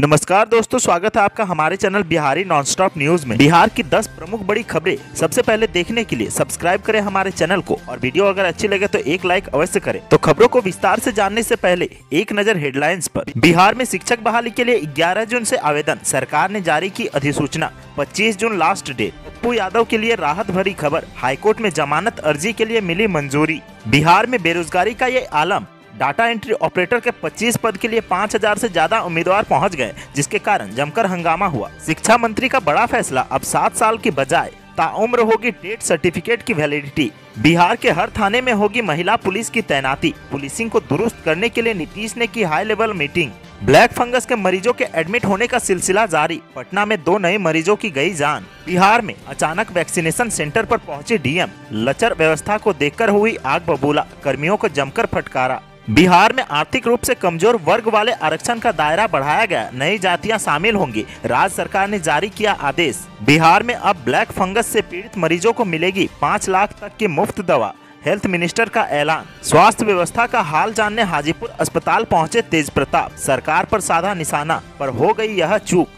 नमस्कार दोस्तों, स्वागत है आपका हमारे चैनल बिहारी नॉनस्टॉप न्यूज़ में। बिहार की 10 प्रमुख बड़ी खबरें सबसे पहले देखने के लिए सब्सक्राइब करें हमारे चैनल को और वीडियो अगर अच्छी लगे तो एक लाइक अवश्य करें। तो खबरों को विस्तार से जानने से पहले एक नज़र हेडलाइंस पर। बिहार में शिक्षक बहाली के लिए 11 जून ऐसी आवेदन। सरकार ने जारी की अधिसूचना 25 जून लास्ट डेट। पप्पू यादव के लिए राहत भरी खबर। हाईकोर्ट में जमानत अर्जी के लिए मिली मंजूरी। बिहार में बेरोजगारी का ये आलम। डाटा एंट्री ऑपरेटर के 25 पद के लिए 5000 से ज़्यादा उम्मीदवार पहुँच गए, जिसके कारण जमकर हंगामा हुआ। शिक्षा मंत्री का बड़ा फैसला अब सात साल की बजाय ताउम्र होगी टेट सर्टिफिकेट की वैलिडिटी। बिहार के हर थाने में होगी महिला पुलिस की तैनाती। पुलिसिंग को दुरुस्त करने के लिए नीतीश ने की high level meeting. Black fungus के मरीजों के एडमिट होने का सिलसिला जारी। पटना में दो नए मरीजों की गई जान। बिहार में अचानक वैक्सीनेशन सेंटर पर पहुँचे डीएम। लचर व्यवस्था को देखकर हुई आग बबूला। कर्मियों को जमकर फटकारा। बिहार में आर्थिक रूप से कमज़ोर वर्ग वाले आरक्षण का दायरा बढ़ाया गया। नई जातियाँ शामिल होंगी, राज्य सरकार ने जारी किया आदेश। बिहार में अब ब्लैक फंगस से पीड़ित मरीजों को मिलेगी पाँच लाख तक की मुफ़्त दवा, हेल्थ मिनिस्टर का ऐलान। स्वास्थ्य व्यवस्था का हाल जानने हाजीपुर अस्पताल पहुँचे तेज प्रताप। सरकार पर साधा निशाना, पर हो गई यह चूक।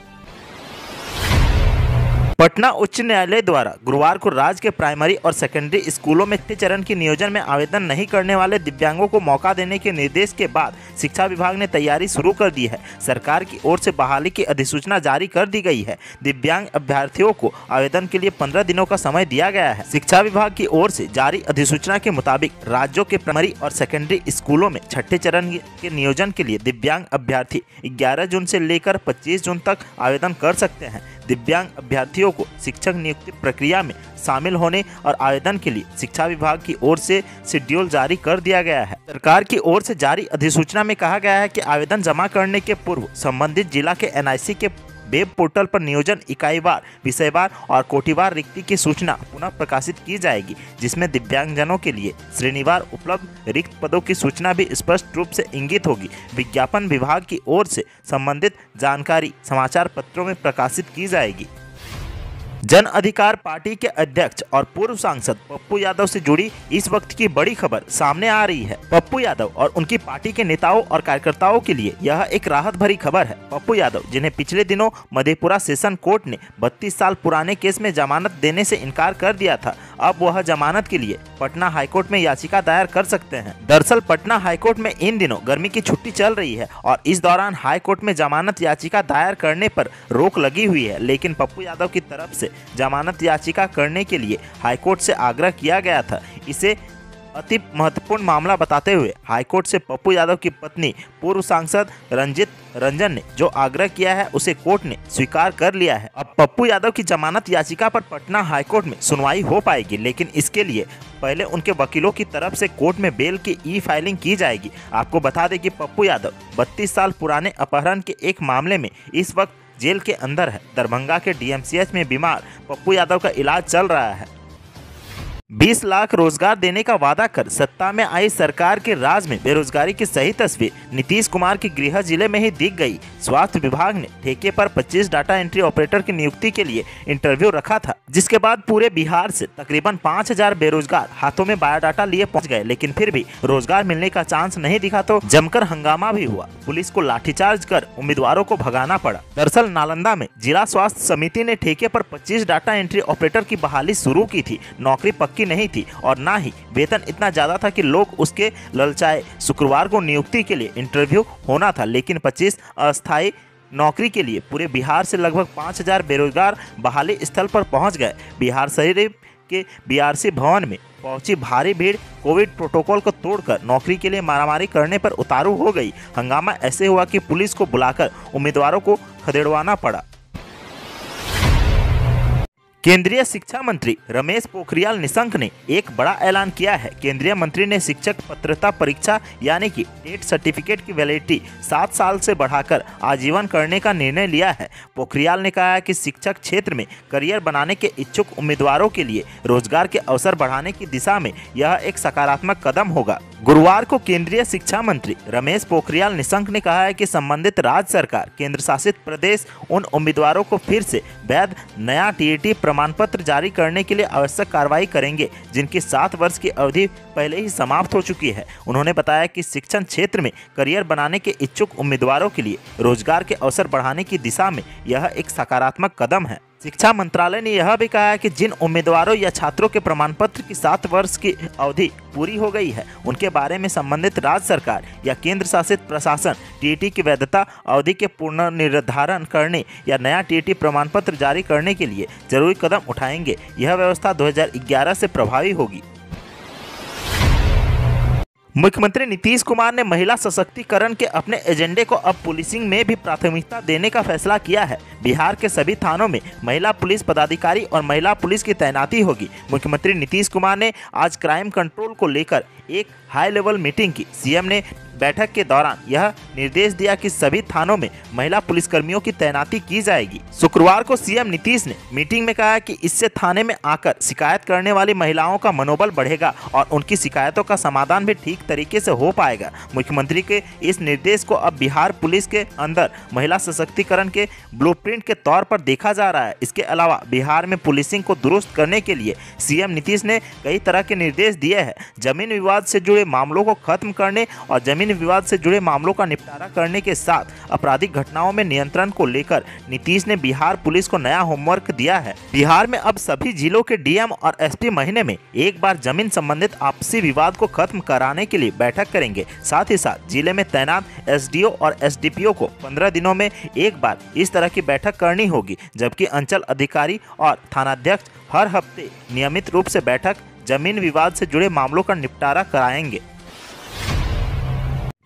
पटना उच्च न्यायालय द्वारा गुरुवार को राज्य के प्राइमरी और सेकेंडरी स्कूलों में छठे चरण के नियोजन में आवेदन नहीं करने वाले दिव्यांगों को मौका देने के निर्देश के बाद शिक्षा विभाग ने तैयारी शुरू कर दी है। सरकार की ओर से बहाली की अधिसूचना जारी कर दी गई है। दिव्यांग अभ्यर्थियों को आवेदन के लिए पंद्रह दिनों का समय दिया गया है। शिक्षा विभाग की ओर से जारी अधिसूचना के मुताबिक राज्यों के प्राइमरी और सेकेंडरी स्कूलों में छठे चरण के नियोजन के लिए दिव्यांग अभ्यर्थी ग्यारह जून से लेकर पच्चीस जून तक आवेदन कर सकते हैं। दिव्यांग अभ्यर्थियों को शिक्षक नियुक्ति प्रक्रिया में शामिल होने और आवेदन के लिए शिक्षा विभाग की ओर से शेड्यूल जारी कर दिया गया है। सरकार की ओर से जारी अधिसूचना में कहा गया है कि आवेदन जमा करने के पूर्व संबंधित जिला के एनआईसी के वेब पोर्टल पर नियोजन इकाईवार विषयवार और कोटिवार रिक्ति की सूचना पुनः प्रकाशित की जाएगी, जिसमें दिव्यांगजनों के लिए श्रेणीवार उपलब्ध रिक्त पदों की सूचना भी स्पष्ट रूप से इंगित होगी। विज्ञापन विभाग की ओर से संबंधित जानकारी समाचार पत्रों में प्रकाशित की जाएगी। जन अधिकार पार्टी के अध्यक्ष और पूर्व सांसद पप्पू यादव से जुड़ी इस वक्त की बड़ी खबर सामने आ रही है। पप्पू यादव और उनकी पार्टी के नेताओं और कार्यकर्ताओं के लिए यह एक राहत भरी खबर है। पप्पू यादव, जिन्हें पिछले दिनों मधेपुरा सेशन कोर्ट ने 32 साल पुराने केस में जमानत देने से इनकार कर दिया था, अब वह जमानत के लिए पटना हाईकोर्ट में याचिका दायर कर सकते हैं। दरअसल पटना हाईकोर्ट में इन दिनों गर्मी की छुट्टी चल रही है और इस दौरान हाईकोर्ट में जमानत याचिका दायर करने पर रोक लगी हुई है, लेकिन पप्पू यादव की तरफ़ से जमानत याचिका करने के लिए हाईकोर्ट से आग्रह किया गया था। इसे अति महत्वपूर्ण मामला बताते हुए हाईकोर्ट से पप्पू यादव की पत्नी, पूर्व सांसद रंजित रंजन ने जो आग्रह किया है, उसे कोर्ट ने स्वीकार कर लिया है। अब पप्पू यादव की जमानत याचिका पर पटना हाईकोर्ट में सुनवाई हो पाएगी, लेकिन इसके लिए पहले उनके वकीलों की तरफ़ से कोर्ट में बेल की ई फाइलिंग की जाएगी। आपको बता दें कि पप्पू यादव बत्तीस साल पुराने अपहरण के एक मामले में इस वक्त जेल के अंदर है। दरभंगा के डीएमसीएच में बीमार पप्पू यादव का इलाज चल रहा है। 20 लाख रोज़गार देने का वादा कर सत्ता में आई सरकार के राज में बेरोजगारी की सही तस्वीर नीतीश कुमार की गृह ज़िले में ही दिख गई। स्वास्थ्य विभाग ने ठेके पर 25 डाटा एंट्री ऑपरेटर की नियुक्ति के लिए इंटरव्यू रखा था, जिसके बाद पूरे बिहार से तकरीबन 5000 बेरोजगार हाथों में बायोडाटा लिए पहुँच गए, लेकिन फिर भी रोज़गार मिलने का चांस नहीं दिखा तो जमकर हंगामा भी हुआ। पुलिस को लाठीचार्ज कर उम्मीदवारों को भगाना पड़ा। दरअसल नालंदा में जिला स्वास्थ्य समिति ने ठेके आरोप पच्चीस डाटा एंट्री ऑपरेटर की बहाली शुरू की थी। नौकरी पक्की की नहीं थी और ना ही वेतन इतना ज़्यादा था कि लोग उसके ललचाए। शुक्रवार को नियुक्ति के लिए इंटरव्यू होना था, लेकिन 25 अस्थायी नौकरी के लिए पूरे बिहार से लगभग 5000 बेरोजगार बहाली स्थल पर पहुँच गए। बिहार शरीफ के बीआरसी भवन में पहुँची भारी भीड़। कोविड प्रोटोकॉल को तोड़कर नौकरी के लिए मारामारी करने पर उतारू हो गई। हंगामा ऐसे हुआ कि पुलिस को बुलाकर उम्मीदवारों को खदेड़वाना पड़ा। केंद्रीय शिक्षा मंत्री रमेश पोखरियाल निशंक ने एक बड़ा ऐलान किया है। केंद्रीय मंत्री ने शिक्षक पत्रता परीक्षा, यानी कि टेट सर्टिफिकेट की वैलिडिटी, सात साल से बढ़ाकर आजीवन करने का निर्णय लिया है। पोखरियाल ने कहा है कि शिक्षक क्षेत्र में करियर बनाने के इच्छुक उम्मीदवारों के लिए रोज़गार के अवसर बढ़ाने की दिशा में यह एक सकारात्मक कदम होगा। गुरुवार को केंद्रीय शिक्षा मंत्री रमेश पोखरियाल निशंक ने कहा है कि संबंधित राज्य सरकार केंद्र शासित प्रदेश, उन उम्मीदवारों को फिर से वैध नया टी प्रमाण पत्र जारी करने के लिए आवश्यक कार्रवाई करेंगे, जिनकी सात वर्ष की अवधि पहले ही समाप्त हो चुकी है। उन्होंने बताया कि शिक्षण क्षेत्र में करियर बनाने के इच्छुक उम्मीदवारों के लिए रोज़गार के अवसर बढ़ाने की दिशा में यह एक सकारात्मक कदम है। शिक्षा मंत्रालय ने यह भी कहा है कि जिन उम्मीदवारों या छात्रों के प्रमाण पत्र की सात वर्ष की अवधि पूरी हो गई है, उनके बारे में संबंधित राज्य सरकार या केंद्र शासित प्रशासन टीटी की वैधता, अवधि के पुनर्निर्धारण करने या नया टीटी प्रमाण पत्र जारी करने के लिए ज़रूरी कदम उठाएँगे। यह व्यवस्था 2011 से प्रभावी होगी। मुख्यमंत्री नीतीश कुमार ने महिला सशक्तिकरण के अपने एजेंडे को अब पुलिसिंग में भी प्राथमिकता देने का फैसला किया है। बिहार के सभी थानों में महिला पुलिस पदाधिकारी और महिला पुलिस की तैनाती होगी। मुख्यमंत्री नीतीश कुमार ने आज क्राइम कंट्रोल को लेकर एक हाई लेवल मीटिंग की। सीएम ने बैठक के दौरान यह निर्देश दिया कि सभी थानों में महिला पुलिसकर्मियों की तैनाती की जाएगी। शुक्रवार को सीएम नीतीश ने मीटिंग में कहा कि इससे थाने में आकर शिकायत करने वाली महिलाओं का मनोबल बढ़ेगा और उनकी शिकायतों का समाधान भी ठीक तरीके से हो पाएगा। मुख्यमंत्री के इस निर्देश को अब बिहार पुलिस के अंदर महिला सशक्तिकरण के ब्लू के तौर पर देखा जा रहा है। इसके अलावा बिहार में पुलिसिंग को दुरुस्त करने के लिए सीएम नीतीश ने कई तरह के निर्देश दिए हैं। ज़मीन विवाद से जुड़े मामलों को खत्म करने और ज़मीन विवाद से जुड़े मामलों का निपटारा करने के साथ आपराधिक घटनाओं में नियंत्रण को लेकर नीतीश ने बिहार पुलिस को नया होमवर्क दिया है। बिहार में अब सभी जिलों के डीएम और एसपी महीने में एक बार ज़मीन संबंधित आपसी विवाद को खत्म कराने के लिए बैठक करेंगे। साथ ही साथ ज़िले में तैनात एसडीओ और एस को पंद्रह दिनों में एक बार इस तरह की बैठक करनी होगी, जबकि अंचल अधिकारी और थानाध्यक्ष हर हफ़्ते नियमित रूप से बैठक, ज़मीन विवाद से जुड़े मामलों का निपटारा कराएँगे।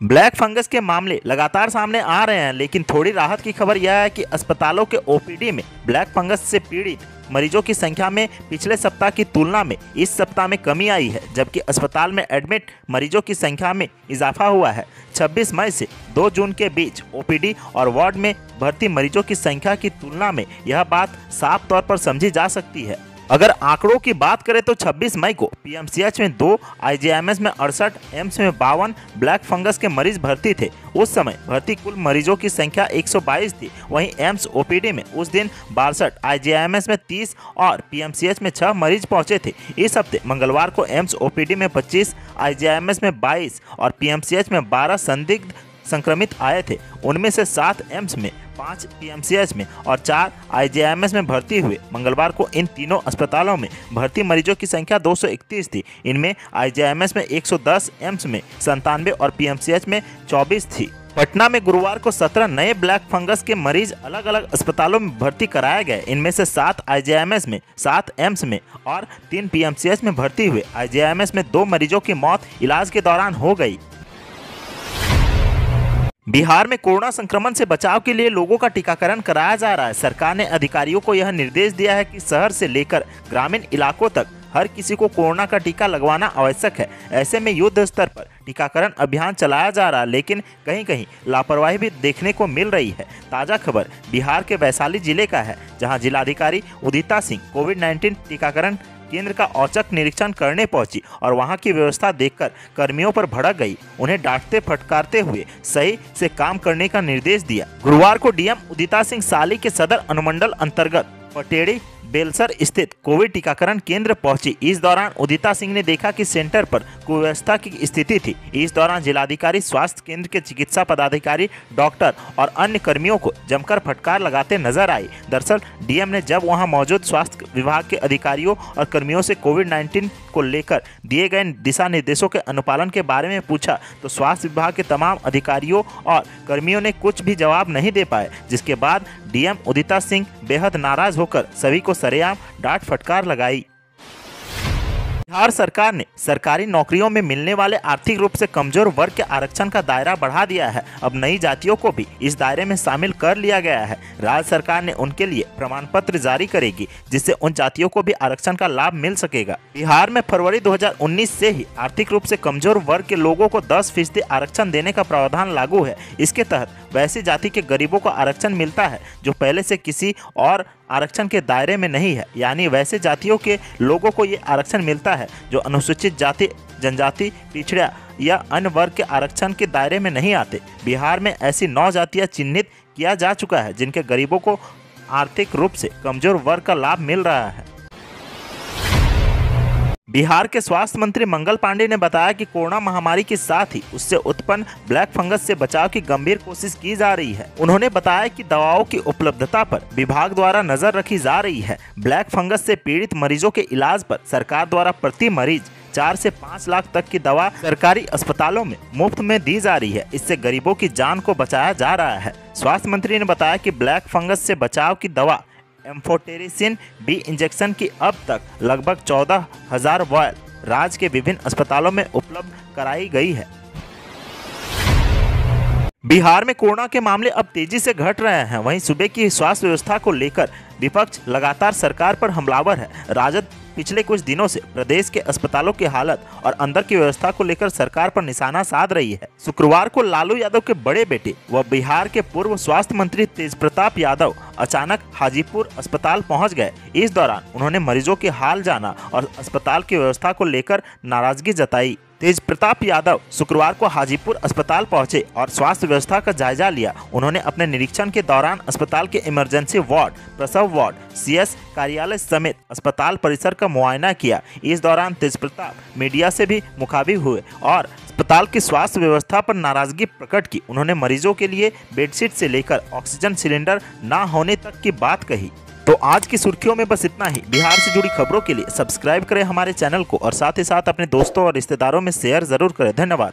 ब्लैक फंगस के मामले लगातार सामने आ रहे हैं, लेकिन थोड़ी राहत की खबर यह है कि अस्पतालों के ओपीडी में ब्लैक फंगस से पीड़ित मरीजों की संख्या में पिछले सप्ताह की तुलना में इस सप्ताह में कमी आई है, जबकि अस्पताल में एडमिट मरीजों की संख्या में इजाफा हुआ है। 26 मई से 2 जून के बीच ओपीडी और वार्ड में भर्ती मरीजों की संख्या की तुलना में यह बात साफ़ तौर पर समझी जा सकती है। अगर आंकड़ों की बात करें तो 26 मई को पीएमसीएच में दो आईजीएमएस में अड़सठ एम्स में बावन, ब्लैक फंगस के मरीज़ भर्ती थे। उस समय भर्ती कुल मरीजों की संख्या 122 थी। वहीं एम्स ओपीडी में उस दिन बासठ आईजीएमएस में 30 और पीएमसीएच में छह मरीज़ पहुँचे थे। इस हफ़्ते मंगलवार को एम्स ओपीडी में 25 आईजीएमएस में 22 और पीएमसीएच में 12 संदिग्ध संक्रमित आए थे। उनमें से सात एम्स में, पाँच पीएमसीएच में और चार आईजीआईएमएस में भर्ती हुए। मंगलवार को इन तीनों अस्पतालों में भर्ती मरीजों की संख्या 231 थी। इनमें आईजीआईएमएस में 110 एम्स में संतानवे और पीएमसीएच में 24 थी। पटना में गुरुवार को 17 नए ब्लैक फंगस के मरीज़ अलग अलग अस्पतालों में भर्ती कराए गए। इनमें से सात आईजीआईएमएस में, सात एम्स में और तीन पीएमसीएच में भर्ती हुए। आईजीआईएमएस में दो मरीजों की मौत इलाज के दौरान हो गई। बिहार में कोरोना संक्रमण से बचाव के लिए लोगों का टीकाकरण कराया जा रहा है। सरकार ने अधिकारियों को यह निर्देश दिया है कि शहर से लेकर ग्रामीण इलाकों तक हर किसी को कोरोना का टीका लगवाना आवश्यक है। ऐसे में युद्ध स्तर पर टीकाकरण अभियान चलाया जा रहा है, लेकिन कहीं कहीं लापरवाही भी देखने को मिल रही है। ताज़ा खबर बिहार के वैशाली ज़िले का है, जहाँ जिलाधिकारी उदिता सिंह कोविड 19 टीकाकरण केंद्र का औचक निरीक्षण करने पहुँची और वहाँ की व्यवस्था देखकर कर्मियों पर भड़क गई। उन्हें डांटते फटकारते हुए सही से काम करने का निर्देश दिया। गुरुवार को डीएम उदिता सिंह साली के सदर अनुमंडल अंतर्गत पटेड़ी बेलसर स्थित कोविड टीकाकरण केंद्र पहुँची। इस दौरान उदिता सिंह ने देखा कि सेंटर पर कुव्यवस्था की स्थिति थी। इस दौरान जिलाधिकारी, स्वास्थ्य केंद्र के चिकित्सा पदाधिकारी, डॉक्टर और अन्य कर्मियों को जमकर फटकार लगाते नज़र आई। दरअसल, डीएम ने जब वहाँ मौजूद स्वास्थ्य विभाग के अधिकारियों और कर्मियों से कोविड नाइन्टीन को लेकर दिए गए दिशा निर्देशों के अनुपालन के बारे में पूछा तो स्वास्थ्य विभाग के तमाम अधिकारियों और कर्मियों ने कुछ भी जवाब नहीं दे पाए, जिसके बाद डीएम उदिता सिंह बेहद नाराज़ होकर सभी को सरेआम डांट फटकार लगाई। बिहार सरकार ने सरकारी नौकरियों में मिलने वाले आर्थिक रूप से कमज़ोर वर्ग के आरक्षण का दायरा बढ़ा दिया है। अब नई जातियों को भी इस दायरे में शामिल कर लिया गया है। राज्य सरकार ने उनके लिए प्रमाण पत्र जारी करेगी, जिससे उन जातियों को भी आरक्षण का लाभ मिल सकेगा। बिहार में फरवरी 2019 से ही आर्थिक रूप से कमज़ोर वर्ग के लोगों को दस फ़ीसदी आरक्षण देने का प्रावधान लागू है। इसके तहत वैसी जाति के गरीबों को आरक्षण मिलता है, जो पहले से किसी और आरक्षण के दायरे में नहीं है। यानी वैसे जातियों के लोगों को ये आरक्षण मिलता है, जो अनुसूचित जाति, जनजाति, पिछड़ा या अन्य वर्ग के आरक्षण के दायरे में नहीं आते। बिहार में ऐसी नौ जातियाँ चिन्हित किया जा चुका है, जिनके गरीबों को आर्थिक रूप से कमज़ोर वर्ग का लाभ मिल रहा है। बिहार के स्वास्थ्य मंत्री मंगल पांडे ने बताया कि कोरोना महामारी के साथ ही उससे उत्पन्न ब्लैक फंगस से बचाव की गंभीर कोशिश की जा रही है। उन्होंने बताया कि दवाओं की उपलब्धता पर विभाग द्वारा नज़र रखी जा रही है। ब्लैक फंगस से पीड़ित मरीजों के इलाज पर सरकार द्वारा प्रति मरीज़ चार से पाँच लाख तक की दवा सरकारी अस्पतालों में मुफ़्त में दी जा रही है। इससे गरीबों की जान को बचाया जा रहा है। स्वास्थ्य मंत्री ने बताया कि ब्लैक फंगस से बचाव की दवा एम्फोटेरिसिन बी इंजेक्शन की अब तक लगभग चौदह हज़ार वॉयल राज्य के विभिन्न अस्पतालों में उपलब्ध कराई गई है। बिहार में कोरोना के मामले अब तेज़ी से घट रहे हैं। वहीं सूबे की स्वास्थ्य व्यवस्था को लेकर विपक्ष लगातार सरकार पर हमलावर है। राजद पिछले कुछ दिनों से प्रदेश के अस्पतालों की हालत और अंदर की व्यवस्था को लेकर सरकार पर निशाना साध रही है। शुक्रवार को लालू यादव के बड़े बेटे व बिहार के पूर्व स्वास्थ्य मंत्री तेज प्रताप यादव अचानक हाजीपुर अस्पताल पहुँच गए। इस दौरान उन्होंने मरीजों के हाल जाना और अस्पताल की व्यवस्था को लेकर नाराज़गी जताई। तेज प्रताप यादव शुक्रवार को हाजीपुर अस्पताल पहुँचे और स्वास्थ्य व्यवस्था का जायजा लिया। उन्होंने अपने निरीक्षण के दौरान अस्पताल के इमरजेंसी वार्ड, प्रसव वार्ड, सीएस कार्यालय समेत अस्पताल परिसर का मुआयना किया। इस दौरान तेज प्रताप मीडिया से भी मुखाबिब हुए और अस्पताल की स्वास्थ्य व्यवस्था पर नाराज़गी प्रकट की। उन्होंने मरीजों के लिए बेडशीट से लेकर ऑक्सीजन सिलेंडर न होने तक की बात कही। तो आज की सुर्खियों में बस इतना ही। बिहार से जुड़ी खबरों के लिए सब्सक्राइब करें हमारे चैनल को और साथ ही साथ अपने दोस्तों और रिश्तेदारों में शेयर ज़रूर करें। धन्यवाद।